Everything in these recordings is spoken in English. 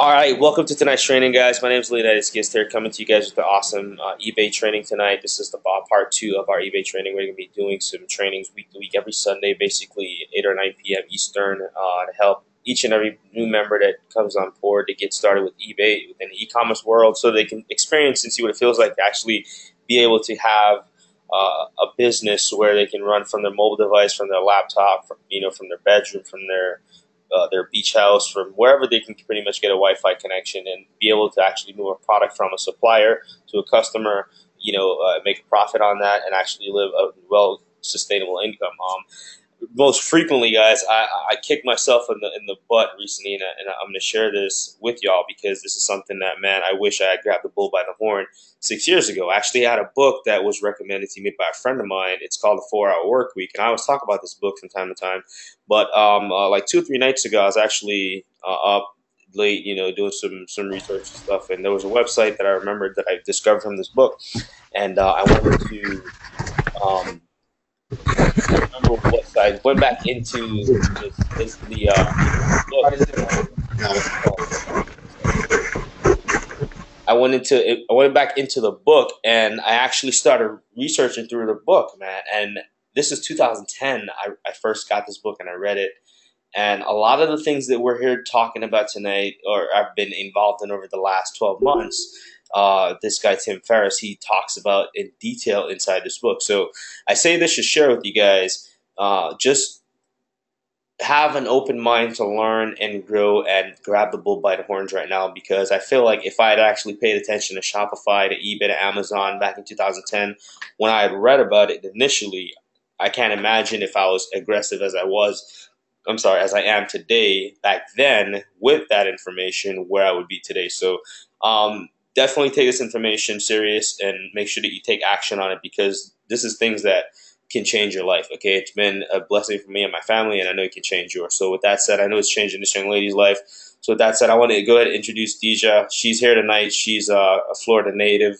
All right, welcome to tonight's training, guys. My name is Leonidas Guiste here, coming to you guys with the awesome uh, eBay training tonight. This is the part two of our eBay training. We're going to be doing some trainings week to week every Sunday, basically 8 or 9 p.m. Eastern, uh, to help each and every new member that comes on board to get started with eBay within the e-commerce world so they can experience and see what it feels like to actually be able to have uh, a business where they can run from their mobile device, from their laptop, from, you know, from their bedroom, from their uh, their beach house, from wherever they can pretty much get a Wi-Fi connection and be able to actually move a product from a supplier to a customer, you know, uh, make a profit on that and actually live a well sustainable income. Um, most frequently, guys, I, I kicked myself in the in the butt recently, and, and I'm going to share this with y'all because this is something that, man, I wish I had grabbed the bull by the horn six years ago. I actually had a book that was recommended to me by a friend of mine. It's called The Four Hour Work Week, and I always talk about this book from time to time. But um, uh, like two or three nights ago, I was actually uh, up late, you know, doing some some research and stuff, and there was a website that I remembered that I discovered from this book, and uh, I wanted to. Um, I side went back into this, this, the uh, I went into I went back into the book and I actually started researching through the book, man. And this is 2010. I, I first got this book and I read it. And a lot of the things that we're here talking about tonight, or I've been involved in over the last 12 months, uh, this guy Tim Ferriss he talks about in detail inside this book. So I say this to share with you guys. Uh, just have an open mind to learn and grow and grab the bull by the horns right now because I feel like if I had actually paid attention to Shopify, to eBay, to Amazon back in 2010, when I had read about it initially, I can't imagine if I was aggressive as I was. I'm sorry, as I am today, back then, with that information, where I would be today. So, um, definitely take this information serious and make sure that you take action on it because this is things that can change your life. Okay, it's been a blessing for me and my family, and I know it can change yours. So with that said, I know it's changing this young lady's life. So with that said, I want to go ahead and introduce Deja. She's here tonight. She's uh, a Florida native.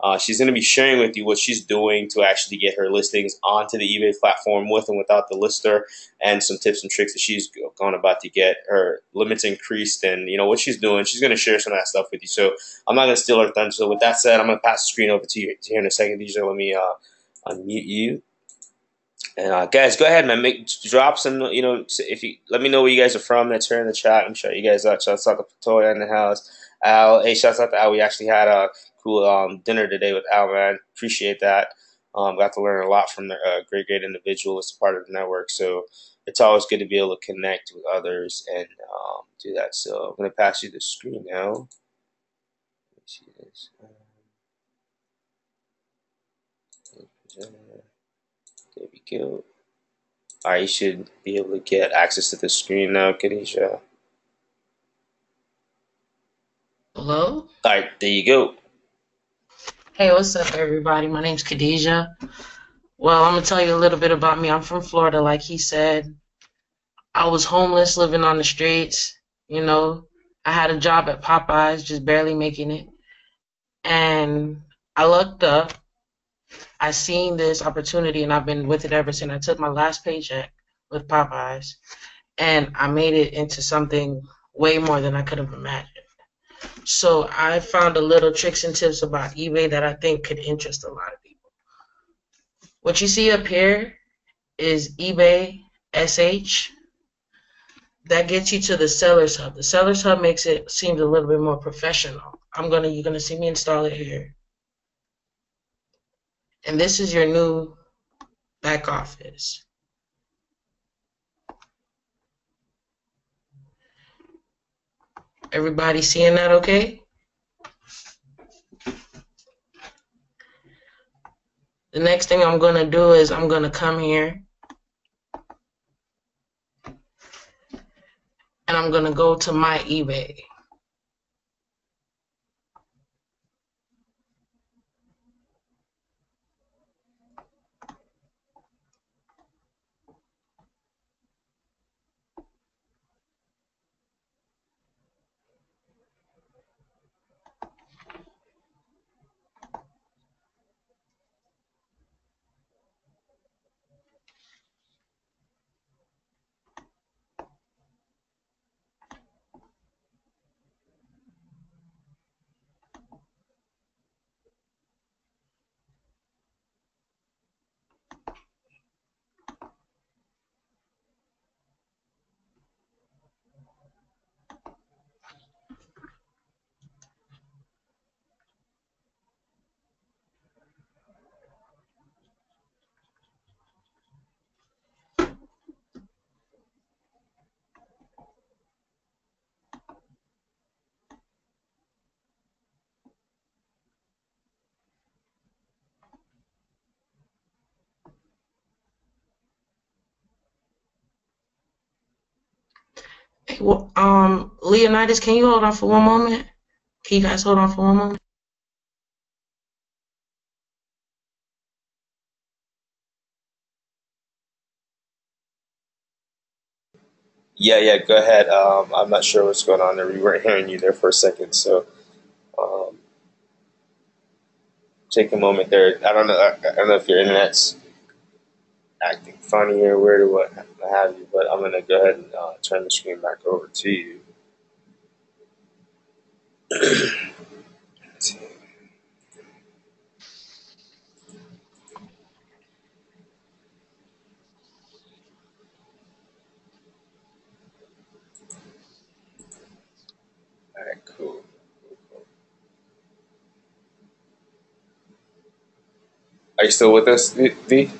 Uh, she's going to be sharing with you what she's doing to actually get her listings onto the eBay platform with and without the lister, and some tips and tricks that she's going about to get her limits increased, and you know what she's doing. She's going to share some of that stuff with you. So I'm not going to steal her thunder. So with that said, I'm going to pass the screen over to you here in a second. Deja, let me uh, unmute you. And uh, guys, go ahead, man. Make drop some. You know, if you let me know where you guys are from. That's here in the chat. I'm sure you guys out. Shouts out to Toya in the house. Al, hey, shouts out to Al. We actually had a cool um, dinner today with Al, man. Appreciate that. Um, got to learn a lot from a uh, great, great individual as part of the network. So it's always good to be able to connect with others and um, do that. So I'm to pass you the screen now. Let me see this. Um, there we go. All right, you should be able to get access to the screen now, Kadisha. Hello? All right, there you go. Hey, what's up, everybody? My name's Khadijah. Well, I'm going to tell you a little bit about me. I'm from Florida, like he said. I was homeless, living on the streets. You know, I had a job at Popeyes, just barely making it. And I looked up. I seen this opportunity, and I've been with it ever since. I took my last paycheck with Popeyes, and I made it into something way more than I could have imagined. So I found a little tricks and tips about eBay that I think could interest a lot of people. What you see up here is eBay SH. That gets you to the Sellers Hub. The Sellers Hub makes it seems a little bit more professional. I'm gonna you're gonna see me install it here. And this is your new back office. Everybody seeing that okay? The next thing I'm going to do is I'm going to come here and I'm going to go to my eBay. Well, um, Leonidas, can you hold on for one moment? Can you guys hold on for one moment? Yeah, yeah, go ahead. Um, I'm not sure what's going on there. We weren't hearing you there for a second, so um, take a moment there. I don't know. I, I don't know if your internet's acting funny or weird or what have you, but I'm gonna go ahead and uh, turn the screen back over to you. All right, cool. Are you still with us, V?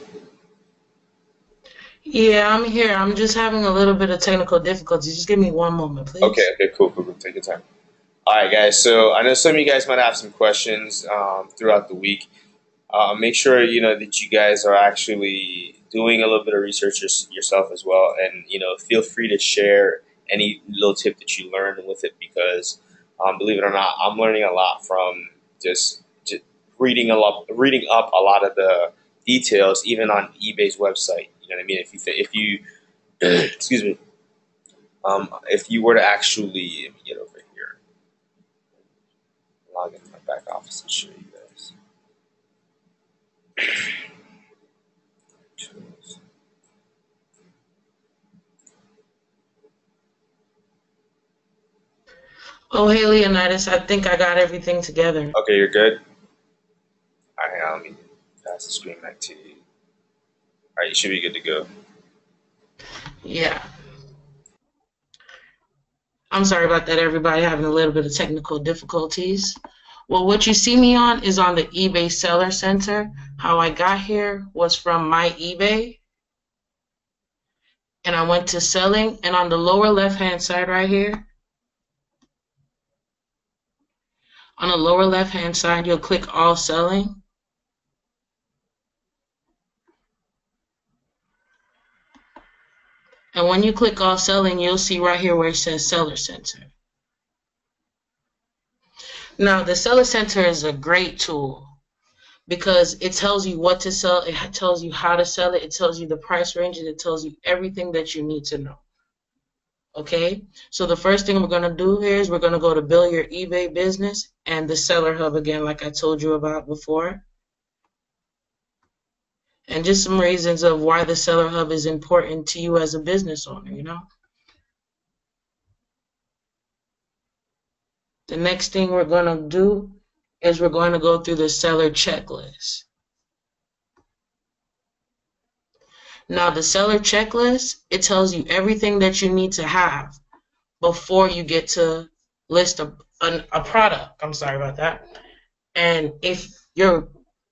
Yeah, I'm here. I'm just having a little bit of technical difficulties. Just give me one moment, please. Okay, okay, cool, cool, cool. Take your time. All right, guys. So I know some of you guys might have some questions um, throughout the week. Uh, make sure you know that you guys are actually doing a little bit of research yourself as well, and you know, feel free to share any little tip that you learned with it because, um, believe it or not, I'm learning a lot from just, just reading a lot, reading up a lot of the details, even on eBay's website. You know what I mean? If you th- if you excuse me, um, if you were to actually let me get over here, log into my back office and show you guys. Oh, hey, Leonidas. I think I got everything together. Okay, you're good. All right, let me pass the screen back to you. All right, you should be good to go. Yeah. I'm sorry about that, everybody, having a little bit of technical difficulties. Well, what you see me on is on the eBay Seller Center. How I got here was from my eBay. And I went to selling, and on the lower left-hand side right here, on the lower left-hand side, you'll click All Selling. And when you click All Selling, you'll see right here where it says Seller Center. Now, the Seller Center is a great tool because it tells you what to sell, it tells you how to sell it, it tells you the price ranges, it tells you everything that you need to know. Okay, so the first thing we're going to do here is we're going to go to Build Your eBay Business and the Seller Hub again, like I told you about before and just some reasons of why the seller hub is important to you as a business owner, you know. The next thing we're going to do is we're going to go through the seller checklist. Now, the seller checklist, it tells you everything that you need to have before you get to list a, a, a product. I'm sorry about that. And if your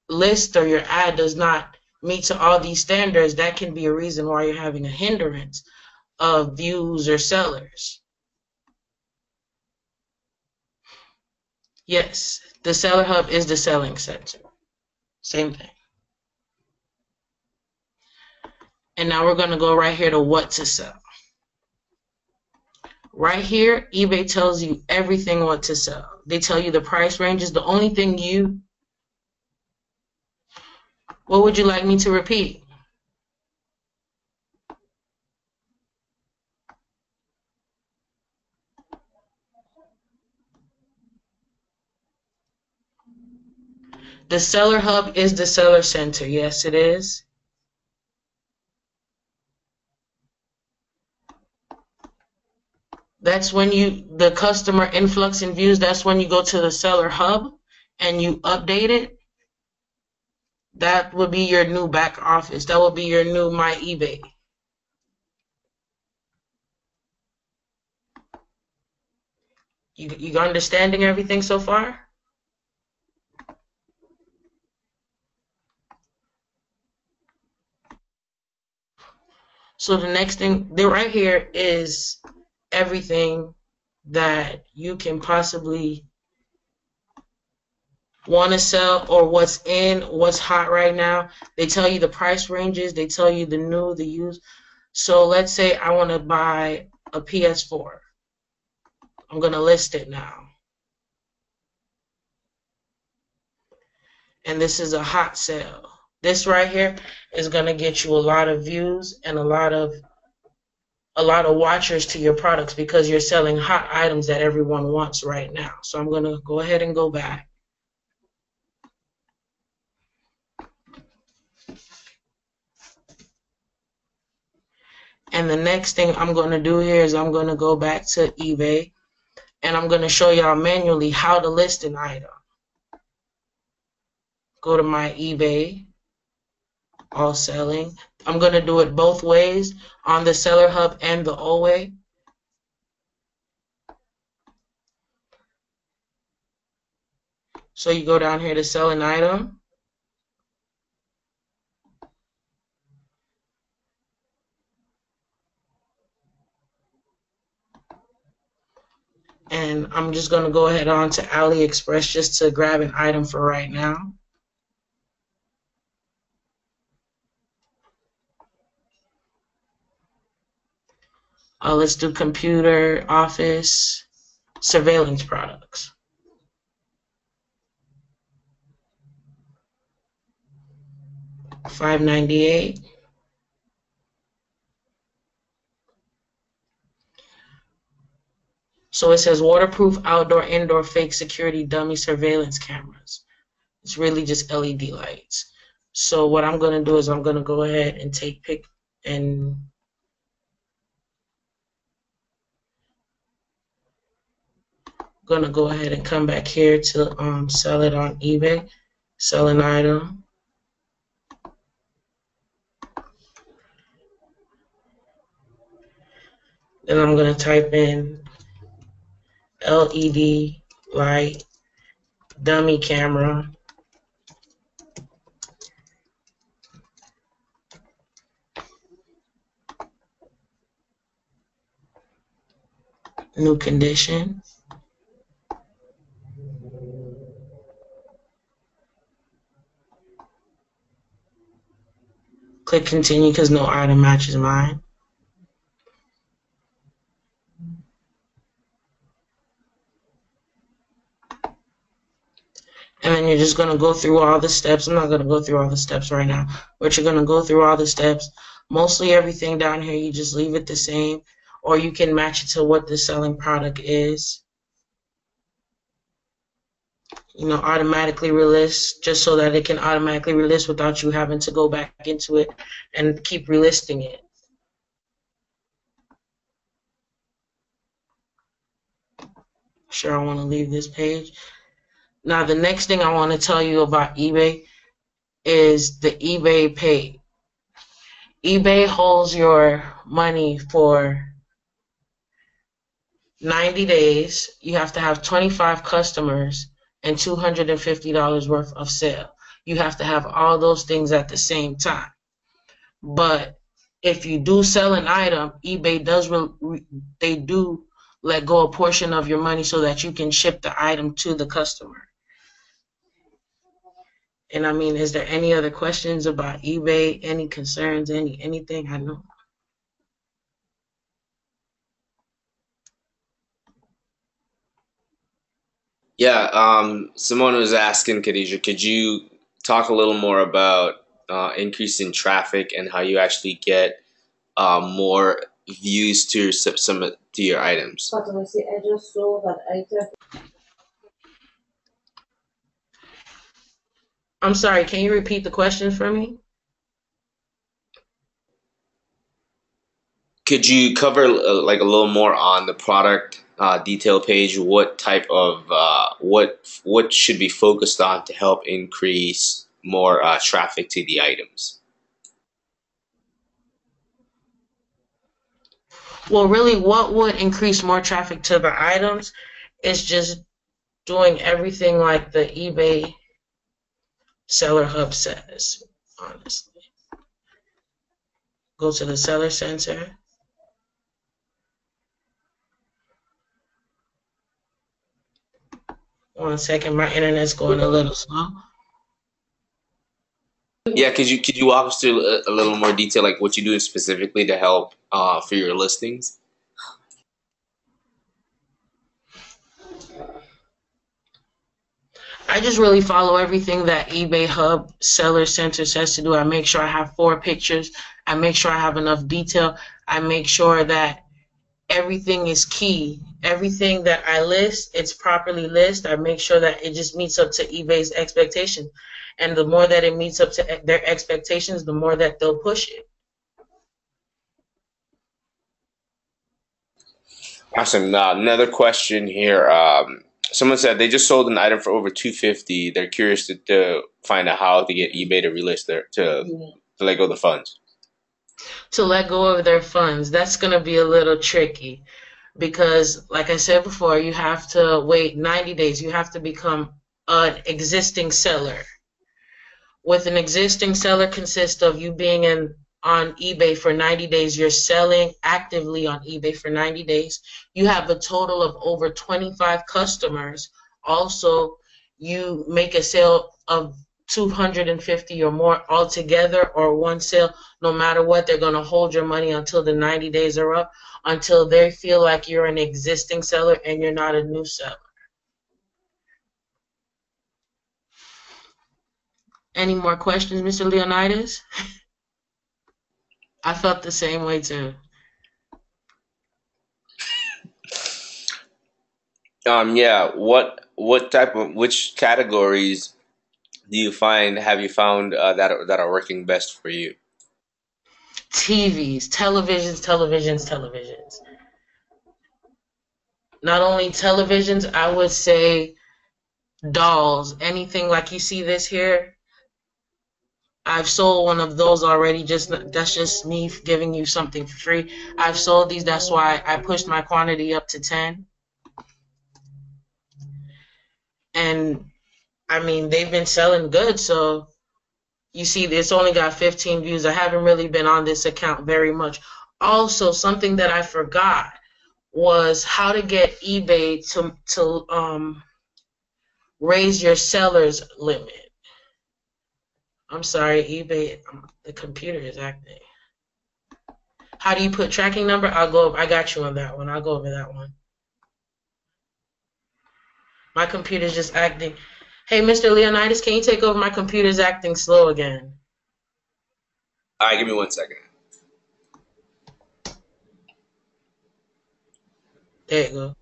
list or your ad does not meet to all these standards, that can be a reason why you're having a hindrance of views or sellers. Yes, the seller hub is the selling center. Same thing. And now we're going to go right here to what to sell. Right here, eBay tells you everything what to sell. They tell you the price ranges. The only thing you what would you like me to repeat? The Seller Hub is the Seller Center. Yes, it is. That's when you, the customer influx and views, that's when you go to the Seller Hub and you update it that would be your new back office. That would be your new My eBay. You you understanding everything so far? So the next thing, they right here is everything that you can possibly want to sell or what's in, what's hot right now. They tell you the price ranges, they tell you the new, the used. So let's say I want to buy a PS4. I'm going to list it now. And this is a hot sale. This right here is going to get you a lot of views and a lot of a lot of watchers to your products because you're selling hot items that everyone wants right now. So I'm going to go ahead and go back. And the next thing I'm going to do here is I'm going to go back to eBay and I'm going to show y'all manually how to list an item. Go to my eBay, all selling. I'm going to do it both ways on the Seller Hub and the OWay. So you go down here to sell an item. and I'm just going to go ahead on to AliExpress just to grab an item for right now. Uh, let's do computer, office, surveillance products. Five ninety eight. So it says waterproof outdoor indoor fake security dummy surveillance cameras. It's really just LED lights. So what I'm going to do is I'm going to go ahead and take pic and going to go ahead and come back here to um, sell it on eBay, sell an item. Then I'm going to type in LED light, dummy camera. New condition. Click continue because no item matches mine. And then you're just going to go through all the steps. I'm not going to go through all the steps right now, but you're going to go through all the steps. Mostly everything down here, you just leave it the same, or you can match it to what the selling product is. You know, automatically relist, just so that it can automatically relist without you having to go back into it and keep relisting it. Sure, I want to leave this page. Now, the next thing I want to tell you about eBay is the eBay Pay. eBay holds your money for 90 days. You have to have 25 customers and $250 worth of sale. You have to have all those things at the same time. But if you do sell an item, eBay does they do let go a portion of your money so that you can ship the item to the customer. And I mean, is there any other questions about eBay? Any concerns? Any anything? I know. Yeah, um, Simone was asking, Khadija, could you talk a little more about uh, increasing traffic and how you actually get uh, more views to your some to your items? I just saw that item. I'm sorry, can you repeat the question for me? Could you cover uh, like a little more on the product uh, detail page? What type of uh, what what should be focused on to help increase more uh, traffic to the items? Well, really, what would increase more traffic to the items is just doing everything like the eBay Seller Hub says, honestly. Go to the Seller Center. One second, my internet's going a little slow. Yeah, could you could you walk us through a, a little more detail, like what you do specifically to help uh, for your listings? Just really follow everything that eBay Hub Seller Center says to do. I make sure I have four pictures. I make sure I have enough detail. I make sure that everything is key. Everything that I list, it's properly listed. I make sure that it just meets up to eBay's expectation. And the more that it meets up to their expectations, the more that they'll push it. Awesome. Uh, another question here. Um, someone said they just sold an item for over 250 They're curious to, to find out how to get eBay to relist their to, to let go of the funds. To let go of their funds, that's going to be a little tricky because, like I said before, you have to wait 90 days. You have to become an existing seller. With an existing seller consists of you being in on eBay for 90 days. You're selling actively on eBay for 90 days. You have a total of over 25 customers. Also, you make a sale of 250 or more altogether or one sale. No matter what, they're going to hold your money until the 90 days are up, until they feel like you're an existing seller and you're not a new seller. Any more questions, Mr. Leonidas? I felt the same way too. Um, yeah. What what type of which categories do you find have you found uh, that are, that are working best for you? TVs, televisions, televisions, televisions. Not only televisions, I would say dolls. Anything like you see this here, I've sold one of those already. Just that's just me giving you something for free. I've sold these. That's why I pushed my quantity up to ten. And I mean, they've been selling good. So you see, it's only got 15 views. I haven't really been on this account very much. Also, something that I forgot was how to get eBay to to um, raise your seller's limit. I'm sorry, eBay, um, the computer is acting. How do you put tracking number? I'll go, I got you on that one. I'll go over that one. My computer's just acting. Hey, Mr. Leonidas, can you take over? My computer's acting slow again. All right, give me one second. There you go.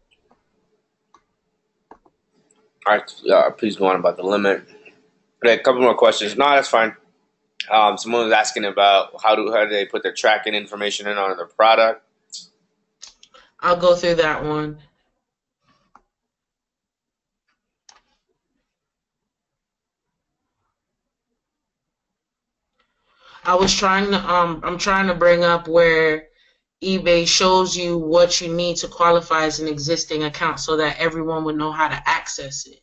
All right, uh, please go on about the limit. A couple more questions. No, that's fine. Um, someone was asking about how do how do they put their tracking information in on their product. I'll go through that one. I was trying to um I'm trying to bring up where eBay shows you what you need to qualify as an existing account so that everyone would know how to access it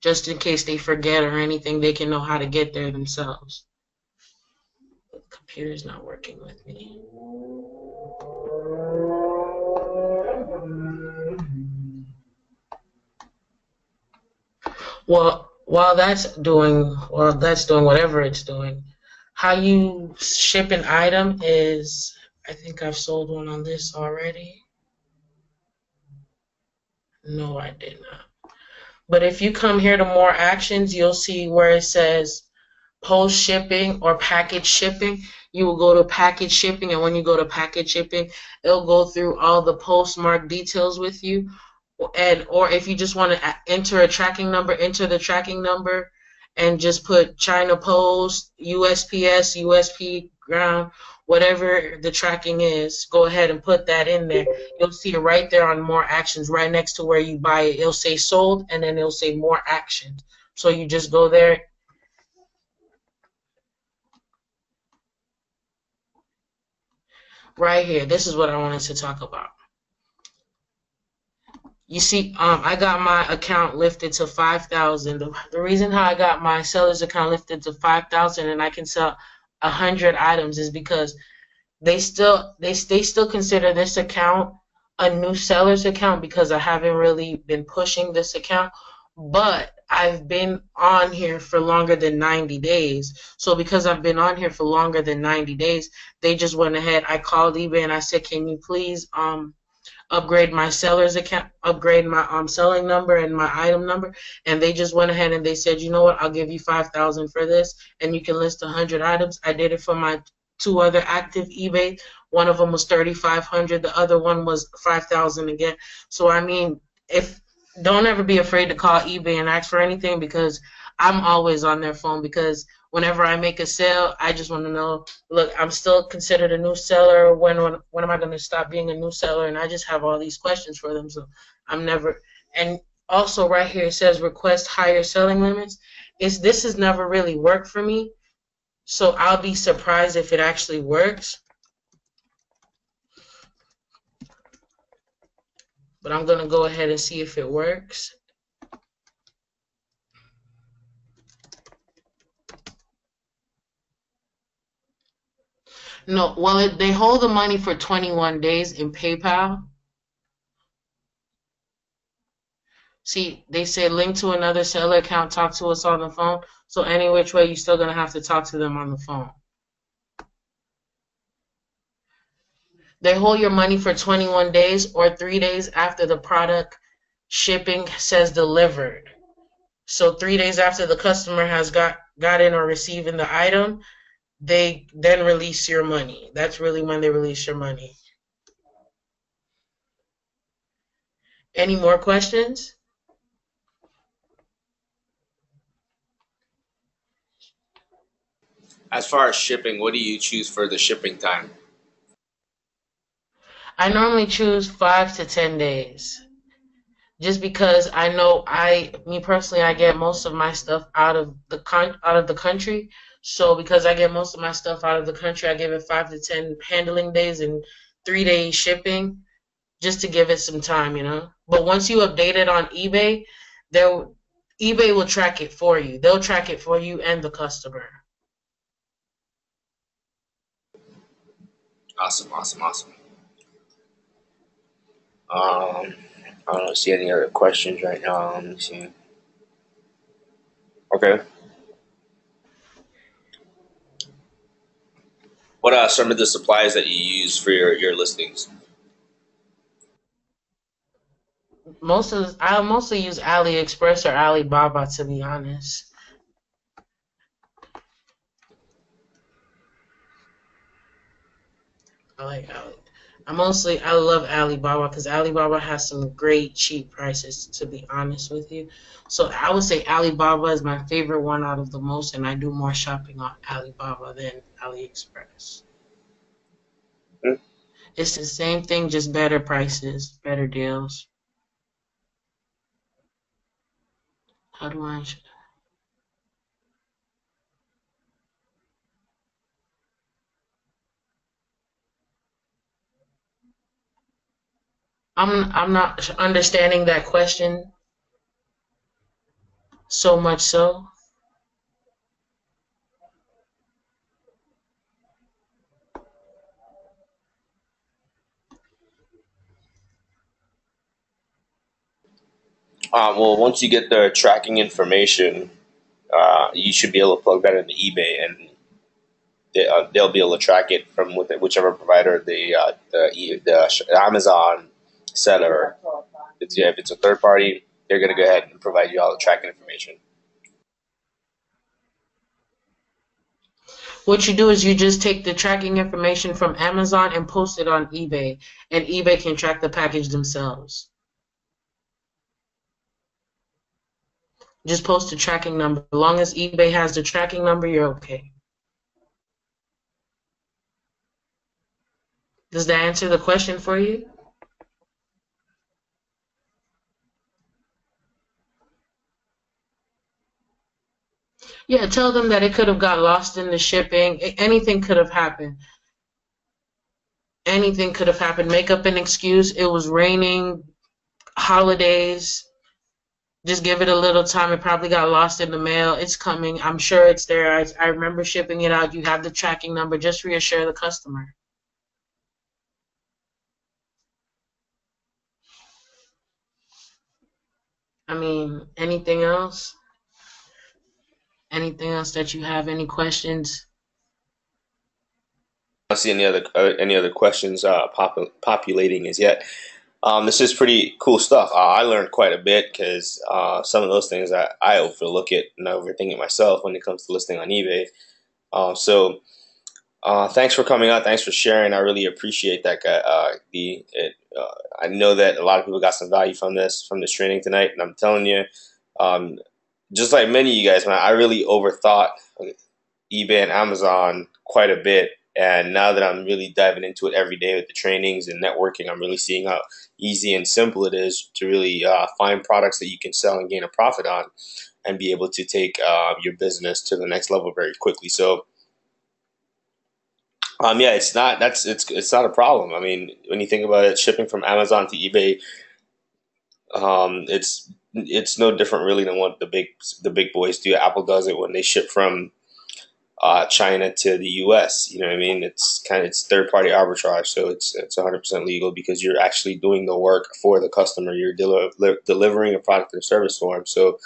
just in case they forget or anything, they can know how to get there themselves. The computer's not working with me. Well, while that's doing, well, that's doing whatever it's doing, how you ship an item is, I think I've sold one on this already. No, I did not. But if you come here to more actions, you'll see where it says post shipping or package shipping. You will go to package shipping, and when you go to package shipping, it'll go through all the postmark details with you. And or if you just want to enter a tracking number, enter the tracking number, and just put China Post, USPS, USP Ground, whatever the tracking is, go ahead and put that in there. You'll see it right there on more actions, right next to where you buy it. It'll say sold, and then it'll say more actions. So you just go there. Right here, this is what I wanted to talk about. You see, um, I got my account lifted to 5,000. The, the reason how I got my seller's account lifted to 5,000 and I can sell a hundred items is because they still they they still consider this account a new seller's account because I haven't really been pushing this account, but I've been on here for longer than 90 days. So because I've been on here for longer than 90 days, they just went ahead. I called eBay and I said, "Can you please um upgrade my seller's account, upgrade my um selling number and my item number, and they just went ahead and they said, you know what, I'll give you five thousand for this, and you can list a hundred items. I did it for my two other active eBay. One of them was thirty five hundred, the other one was five thousand again. So I mean, if don't ever be afraid to call eBay and ask for anything because I'm always on their phone because whenever I make a sale, I just want to know, look, I'm still considered a new seller. When when, when am I going to stop being a new seller? And I just have all these questions for them. So I'm never. And also right here it says request higher selling limits. Is this has never really worked for me. So I'll be surprised if it actually works. But I'm going to go ahead and see if it works. No, well, it, they hold the money for 21 days in PayPal. See, they say link to another seller account, talk to us on the phone. So any which way, you're still gonna have to talk to them on the phone. They hold your money for 21 days or three days after the product shipping says delivered. So three days after the customer has got got in or receiving the item, they then release your money. That's really when they release your money. Any more questions? As far as shipping, what do you choose for the shipping time? I normally choose five to ten days. Just because I know I, me personally, I get most of my stuff out of the con- out of the country. So because I get most of my stuff out of the country, I give it five to ten handling days and three days shipping, just to give it some time, you know. But once you update it on eBay, they'll eBay will track it for you. They'll track it for you and the customer. Awesome, awesome, awesome. Um, I don't see any other questions right now. Let me see. Okay. What are some of the supplies that you use for your, your listings? Most of I mostly use AliExpress or Alibaba to be honest. I like Ali. I mostly I love Alibaba because Alibaba has some great cheap prices. To be honest with you, so I would say Alibaba is my favorite one out of the most, and I do more shopping on Alibaba than AliExpress. Hmm. It's the same thing, just better prices, better deals. How do I? I'm I'm not understanding that question so much so. Uh, well, once you get the tracking information, uh, you should be able to plug that into eBay, and they, uh, they'll be able to track it from whichever provider the uh, the, E- the Amazon seller. If if it's a third party, they're going to go ahead and provide you all the tracking information. What you do is you just take the tracking information from Amazon and post it on eBay, and eBay can track the package themselves. Just post the tracking number. As long as eBay has the tracking number, you're okay. Does that answer the question for you? Yeah, tell them that it could have got lost in the shipping. Anything could have happened. Anything could have happened. Make up an excuse. It was raining, holidays. Just give it a little time. It probably got lost in the mail. It's coming. I'm sure it's there. I, I remember shipping it out. You have the tracking number. Just reassure the customer. I mean, anything else? Anything else that you have? Any questions? I don't see any other uh, any other questions uh, pop- populating as yet. Um, this is pretty cool stuff. Uh, I learned quite a bit because uh, some of those things I, I overlook it and I overthink it myself when it comes to listing on eBay. Uh, so uh, thanks for coming out. Thanks for sharing. I really appreciate that, guy. Uh, the it, uh, I know that a lot of people got some value from this from this training tonight, and I'm telling you, um, just like many of you guys, man, I really overthought eBay and Amazon quite a bit. And now that I'm really diving into it every day with the trainings and networking, I'm really seeing how easy and simple it is to really uh, find products that you can sell and gain a profit on and be able to take uh, your business to the next level very quickly. So, um, yeah, it's not that's it's it's not a problem. I mean, when you think about it, shipping from Amazon to eBay, um, it's it's no different really than what the big the big boys do. Apple does it when they ship from uh, China to the U.S. You know what I mean? It's kind of it's third party arbitrage, so it's it's 100 percent legal because you're actually doing the work for the customer. You're del- delivering a product or service for them. So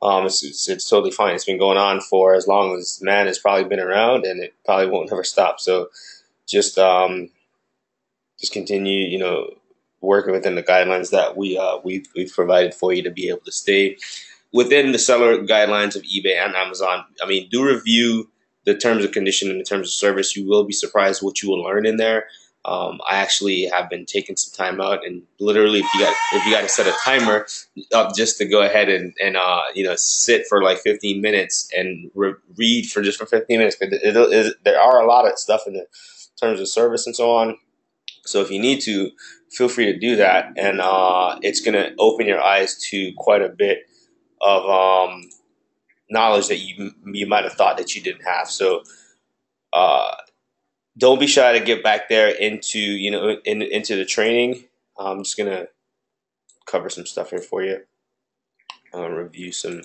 um, it's, it's, it's totally fine. It's been going on for as long as man has probably been around, and it probably won't ever stop. So just um, just continue, you know, working within the guidelines that we uh, we've, we've provided for you to be able to stay within the seller guidelines of eBay and Amazon. I mean, do review the terms of condition and the terms of service, you will be surprised what you will learn in there. Um, I actually have been taking some time out and literally, if you got if you got to set a timer up just to go ahead and and uh, you know sit for like 15 minutes and re- read for just for 15 minutes. It, there are a lot of stuff in the terms of service and so on. So if you need to, feel free to do that, and uh, it's gonna open your eyes to quite a bit of um, knowledge that you you might have thought that you didn't have. So uh, don't be shy to get back there into you know in, into the training. I'm just gonna cover some stuff here for you. Review some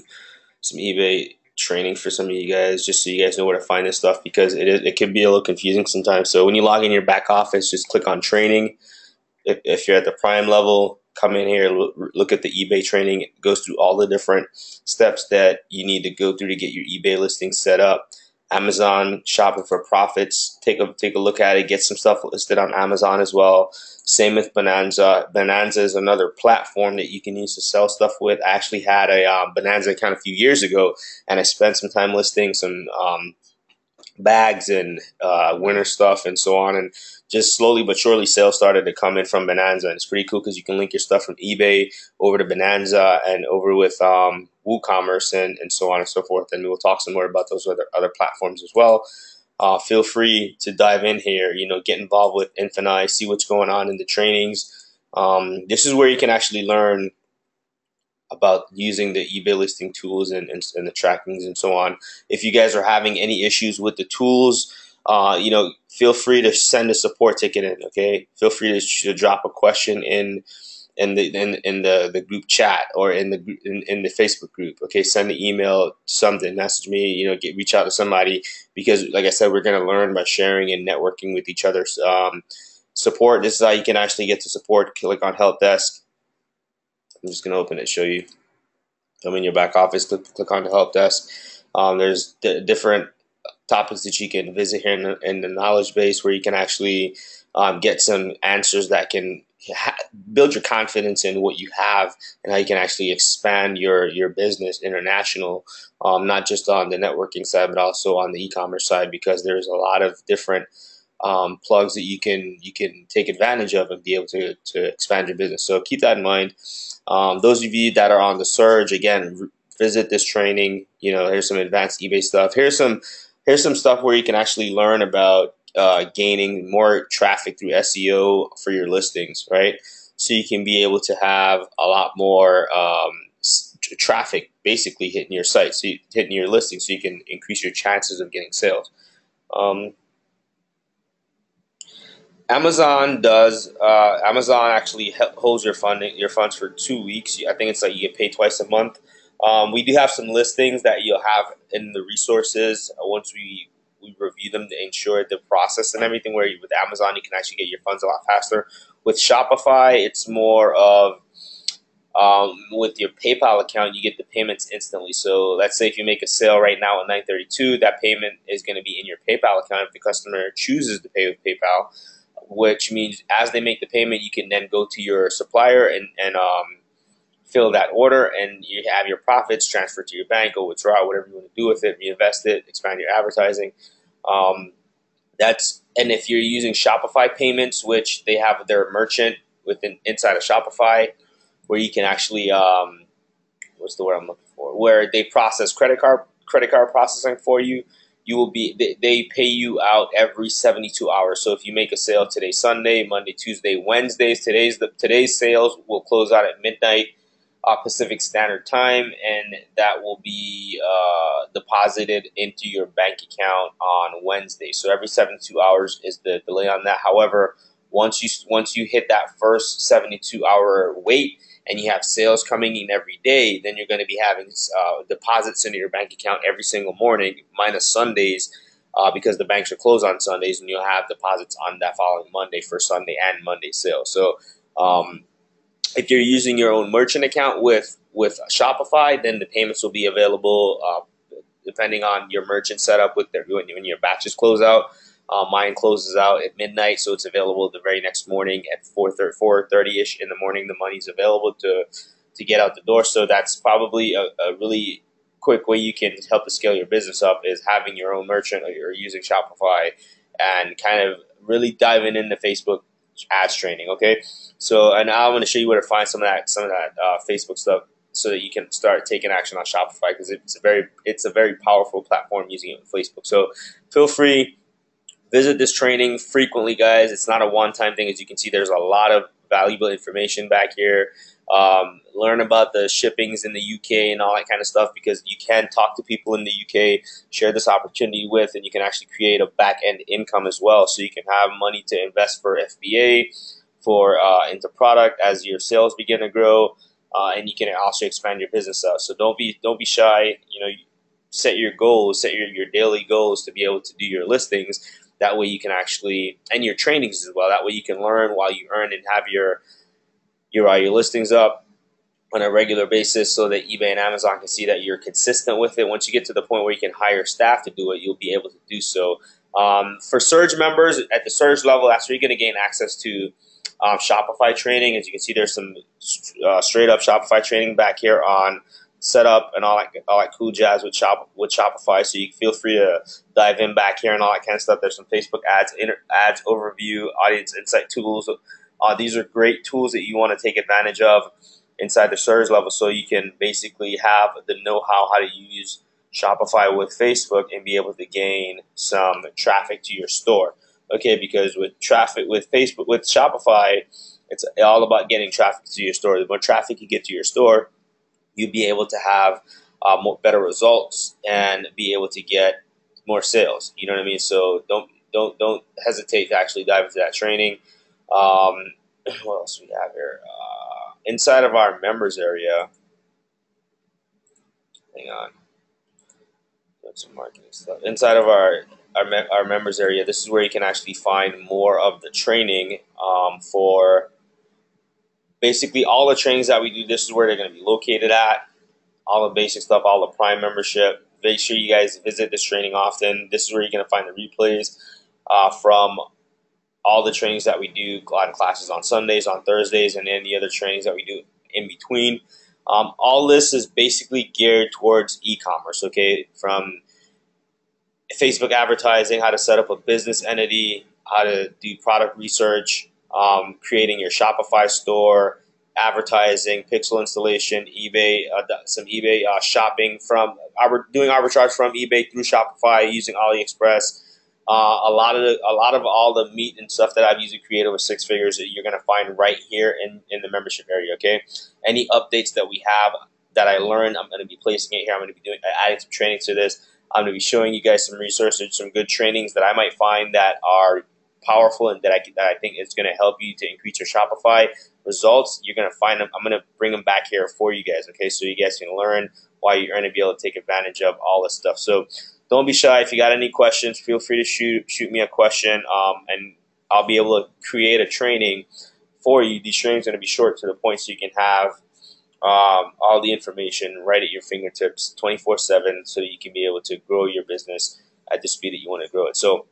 some eBay training for some of you guys, just so you guys know where to find this stuff because it is, it can be a little confusing sometimes. So when you log in your back office, just click on training. If, if you're at the prime level, come in here, look at the eBay training. It goes through all the different steps that you need to go through to get your eBay listing set up. Amazon shopping for profits. Take a take a look at it. Get some stuff listed on Amazon as well. Same with Bonanza. Bonanza is another platform that you can use to sell stuff with. I actually had a uh, Bonanza account a few years ago, and I spent some time listing some um, bags and uh, winter stuff and so on. And just slowly but surely, sales started to come in from Bonanza, and it's pretty cool because you can link your stuff from eBay over to Bonanza and over with um, WooCommerce and, and so on and so forth. And we'll talk some more about those other other platforms as well. Uh, feel free to dive in here. You know, get involved with Infinite, see what's going on in the trainings. Um, this is where you can actually learn about using the eBay listing tools and, and, and, the trackings and so on. If you guys are having any issues with the tools, uh, you know, feel free to send a support ticket in. Okay, feel free to, to drop a question in in the in, in the, the group chat or in the in, in the Facebook group. Okay, send an email, something, message me. You know, get reach out to somebody because, like I said, we're gonna learn by sharing and networking with each other. Um, support. This is how you can actually get to support. Click on help desk I'm just going to open it, show you. Come in your back office, click, click on the help desk. Um, there's different topics that you can visit here in the, in the knowledge base where you can actually um, get some answers that can ha- build your confidence in what you have and how you can actually expand your your business international, um, not just on the networking side but also on the e-commerce side because there's a lot of different um, plugs that you can you can take advantage of and be able to to expand your business. So keep that in mind. Um, those of you that are on the surge, again, visit this training. You know, here's some advanced eBay stuff. Here's some here's some stuff where you can actually learn about uh, gaining more traffic through SEO for your listings, right? So you can be able to have a lot more um, traffic basically hitting your site, so you, hitting your listing, so you can increase your chances of getting sales. Um, Amazon does. Uh, Amazon actually holds your funding, your funds for two weeks. I think it's like you get paid twice a month. Um, we do have some listings that you'll have in the resources uh, once we we review them to ensure the process and everything. Where with Amazon, you can actually get your funds a lot faster. With Shopify, it's more of Um, with your PayPal account, you get the payments instantly. So let's say if you make a sale right now at 932, that payment is going to be in your PayPal account if the customer chooses to pay with PayPal, which means as they make the payment, you can then go to your supplier and, and um, fill that order and you have your profits transferred to your bank or withdraw whatever you want to do with it, reinvest it, expand your advertising. Um, that's and if you're using Shopify payments, which they have their merchant within inside of Shopify, where you can actually um, what's the word I'm looking for? Where they process credit card credit card processing for you. You will be they, they pay you out every 72 hours. So if you make a sale today, Sunday, Monday, Tuesday, Wednesdays, today's the today's sales will close out at midnight uh, Pacific Standard Time, and that will be uh, deposited into your bank account on Wednesday. So every 72 hours is the delay on that. However, once you once you hit that first 72 hour wait and you have sales coming in every day, then you're going to be having uh, deposits into your bank account every single morning, minus Sundays. Uh, because the banks are closed on Sundays, and you'll have deposits on that following Monday for Sunday and Monday sales. So um, if you're using your own merchant account with with Shopify, then the payments will be available uh, depending on your merchant setup with their when, when your batches close out. Uh, mine closes out at midnight, so it's available the very next morning at 4 30 ish in the morning. The money's available to to get out the door. So that's probably a, a really quick way you can help to scale your business up is having your own merchant or using Shopify and kind of really diving into Facebook ads training. Okay, so and I'm going to show you where to find some of that some of that uh, Facebook stuff so that you can start taking action on Shopify because it's a very it's a very powerful platform using it with Facebook. So feel free visit this training frequently, guys. It's not a one time thing. As you can see, there's a lot of valuable information back here. Um, learn about the shippings in the UK and all that kind of stuff because you can talk to people in the UK, share this opportunity with, and you can actually create a back end income as well. So you can have money to invest for FBA, for uh, into product as your sales begin to grow, uh, and you can also expand your business out. So don't be don't be shy. You know, set your goals, set your, your daily goals to be able to do your listings. That way you can actually and your trainings as well. That way you can learn while you earn and have your your uh, your listings up on a regular basis so that eBay and Amazon can see that you're consistent with it. Once you get to the point where you can hire staff to do it, you'll be able to do so. Um, for Surge members at the Surge level, that's where you're going to gain access to um, Shopify training. As you can see, there's some uh, straight up Shopify training back here on setup and all that all that cool jazz with shop with Shopify. So you feel free to dive in back here and all that kind of stuff. There's some Facebook ads, inter, ads overview, audience insight tools. Uh, these are great tools that you want to take advantage of inside the Surge level, so you can basically have the know-how how to use Shopify with Facebook and be able to gain some traffic to your store. Okay, because with traffic with Facebook with Shopify, it's all about getting traffic to your store. The more traffic you get to your store, you'll be able to have uh, more better results and be able to get more sales. You know what I mean? So don't don't don't hesitate to actually dive into that training. Um, what else we have here? Uh, inside of our members area, hang on, some marketing stuff. Inside of our our, me- our members area, this is where you can actually find more of the training um, for basically all the trainings that we do. This is where they're going to be located at. All the basic stuff, all the Prime membership. Make sure you guys visit this training often. This is where you're going to find the replays uh, from all the trainings that we do, on classes on Sundays, on Thursdays, and any other trainings that we do in between. Um, all this is basically geared towards e-commerce. Okay, from Facebook advertising, how to set up a business entity, how to do product research, um, creating your Shopify store, advertising, pixel installation, eBay, uh, some eBay uh, shopping from doing arbitrage from eBay through Shopify using AliExpress. Uh, a lot of the, a lot of all the meat and stuff that I've used to create over six figures that you're gonna find right here in, in the membership area. Okay, any updates that we have that I learned, I'm gonna be placing it here. I'm gonna be doing adding some training to this. I'm gonna be showing you guys some resources, some good trainings that I might find that are powerful and that I, that I think is going to help you to increase your Shopify results, you're going to find them. I'm going to bring them back here for you guys, okay? So you guys can learn why you're going to be able to take advantage of all this stuff. So don't be shy. If you got any questions, feel free to shoot shoot me a question, um, and I'll be able to create a training for you. These trainings are going to be short to the point so you can have um, all the information right at your fingertips 24 7 so that you can be able to grow your business at the speed that you want to grow it. So,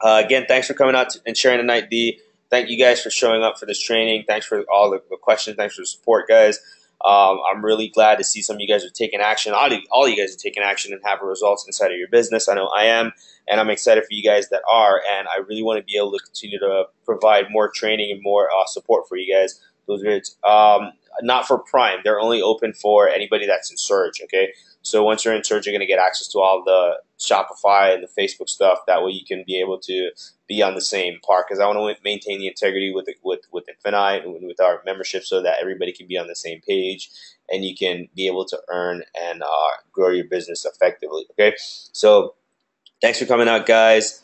uh, again, thanks for coming out and sharing tonight, D. Thank you guys for showing up for this training. Thanks for all the, questions. Thanks for the support, guys. Um, I'm really glad to see some of you guys are taking action. All, all of you guys are taking action and having results inside of your business. I know I am, and I'm excited for you guys that are. And I really want to be able to continue to provide more training and more uh, support for you guys. Those videos, um, not for Prime. They're only open for anybody that's in Surge. Okay, so once you're in Surge, you're going to get access to all the Shopify and the Facebook stuff. That way, you can be able to be on the same par. Because I want to maintain the integrity with with with Infinite and with our membership, so that everybody can be on the same page and you can be able to earn and uh, grow your business effectively. Okay, so thanks for coming out, guys.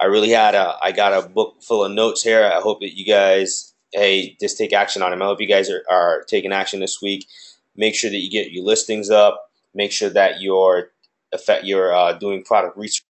I really had a I got a book full of notes here. I hope that you guys hey just take action on them. I hope you guys are, are taking action this week. Make sure that you get your listings up make sure that you're effect you're uh, doing product research